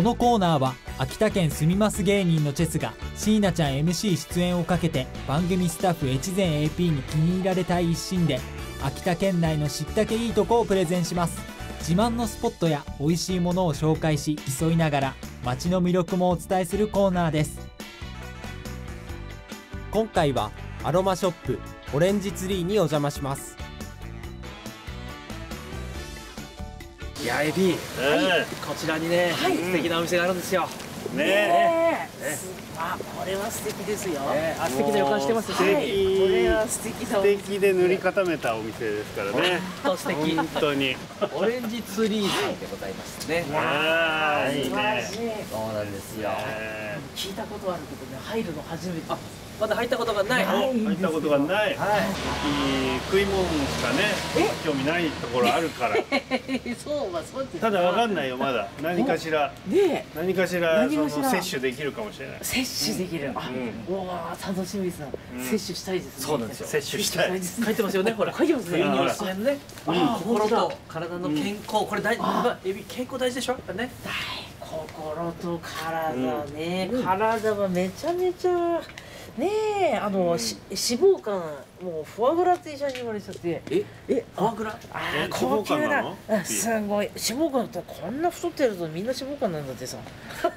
このコーナーは秋田県住みます芸人のチェスが椎名ちゃん MC 出演をかけて番組スタッフ越前 AP に気に入られたい一心で秋田県内の知ったけいいとこをプレゼンします。自慢のスポットや美味しいものを紹介し競いながら街の魅力もお伝えするコーナーです。今回はアロマショップオレンジツリーにお邪魔します。いやエビ、え。こちらにね、素敵なお店があるんですよ。え。ねあ、これは素敵ですよ。ね。あ素敵な予感してます。素敵。これは素敵素な。敵で塗り固めたお店ですからね。と素敵。本当に。オレンジツリーさんでございますね。ああいいね。そうなんですよ。え聞いたことあるけどね、入るの初めて。あ、まだ入ったことがない。入ったことがない、はい。食い物しかね興味ないところあるから。そうはそうです。ただわかんないよまだ。何かしら。ね何かしら。その摂取できるかもしれないえ、摂取できる。あ、うおわ楽しみですな。摂取したいですね。そうなんですよ摂取したいですね書いてますよね。ほら。書いてますね冬におすすめのね。あー心と体の健康、これ大事。まあエビ健康大事でしょ？やっぱね。心と体ね、体はめちゃめちゃねえあの、し脂肪肝もうフォアグラって医者に言われちゃって。え、えフォアグラ？あえー高級な。すごい。脂肪肝ってこんな太ってるとみんな脂肪肝なんだってさ。あ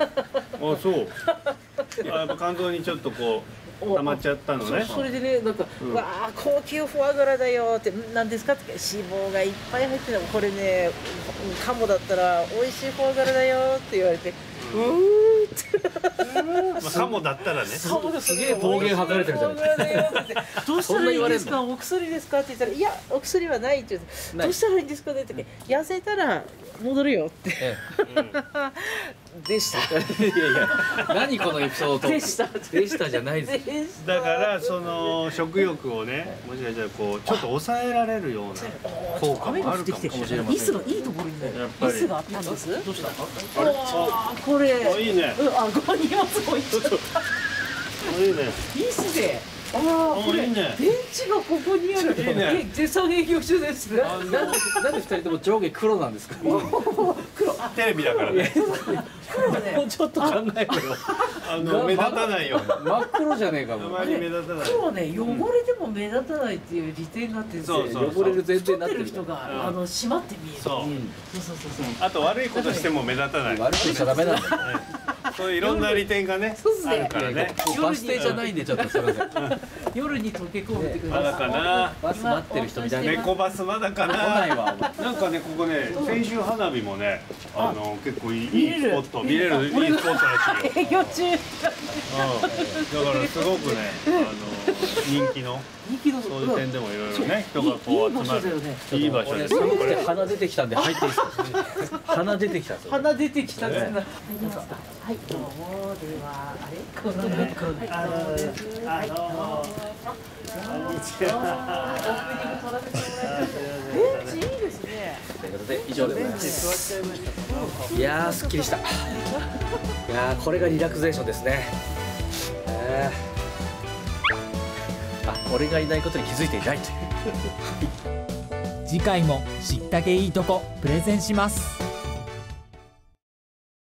そう。あやっぱ肝臓にちょっとこう溜まっちゃったのね。そそれでねなんか、うん。わあ高級フォアグラだよってん何ですかって脂肪がいっぱい入ってるこれねカモだったら美味しいフォアグラだよって言われて。うーまあカモだったらね。カモですげえ暴言吐かれてるじゃない。フォアグラだよってどうしたらいいんですか？お薬ですかって言ったらいやお薬はないって言ってない。どうしたらいいんですかね？って言って痩せたら戻るよって。えでした。え。いやいや。何このエピソード。でした。でしたじゃないです。だからその食欲をねもしかしたらこうちょっと抑えられるような効果もあるかもしれません。イスがいいところにねやっぱり。イスがあったんですどうした？あれ？あこれ。あいいね。うんあここに荷物置いちゃった。あいいね。イスで。ああこれ。いいね。電池がここにある。いいね。え絶賛営業中ですななんでなんで二人とも上下黒なんですか？テレビだからね。もうちょっと考えろよ。あの目立たないよ真っ黒じゃねえかあもう。まり目立たない。黒ね汚れても目立たないっていう利点があってですねそうそう汚れる前提太ってになってるる人が、う。んあの締まって見える。そう。うん。そうそうそうそう。あと悪いことしても目立たない。悪くしちゃダメなんだよ。そういういろんな利点がねそうっすねあるからね。ここバス停じゃないんでちょっとすみません。夜に溶け込んでくまだださい、かな。バス待ってる人みたいな。猫バスまだか来ないなわ。なんかねここね先週花火もねあの結構いいスポット。見れるいいスポットらしいよ。営業中うん。だからすごくねあの人気の人気のそういう点でもいろいろね人がこいいう場集まる。いい場所俺です。よこれ寒くて鼻出てきたんで入っていいですか？鼻出てきたんですよ。鼻出てきたんですね。がはい。どうもではあれこのあのどうもですはいどうもこんにちはオープニング撮らせてもらいますということで以上でございま座っす。ちゃいましたいやーすっきりした。いやこれがリラクゼーションですね。えーあ俺がいないことに気づいていないという。次回も知ったけいいとこプレゼンします